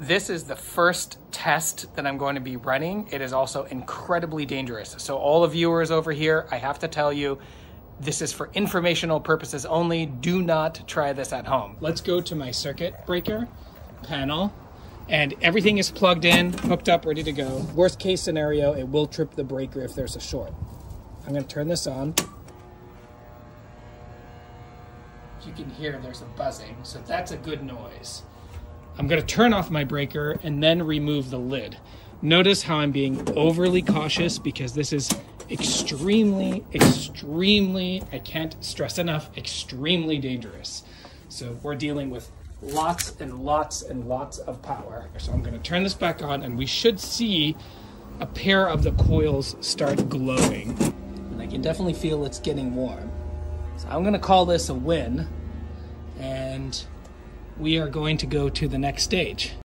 this is the first test that I'm going to be running. It is also incredibly dangerous. So all the viewers over here, I have to tell you, this is for informational purposes only. Do not try this at home. Let's go to my circuit breaker panel and everything is plugged in, hooked up, ready to go. Worst case scenario, it will trip the breaker if there's a short. I'm gonna turn this on. You can hear there's a buzzing, so that's a good noise. I'm gonna turn off my breaker and then remove the lid. Notice how I'm being overly cautious because this is extremely, extremely, I can't stress enough, extremely dangerous. So we're dealing with lots and lots and lots of power. So I'm gonna turn this back on and we should see a pair of the coils start glowing. And I can definitely feel it's getting warm. So I'm gonna call this a win and we are going to go to the next stage.